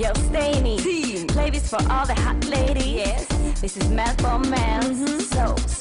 Yo, Staney. Play this for all the hot ladies. Yes. This is man for man. Mm -hmm. So.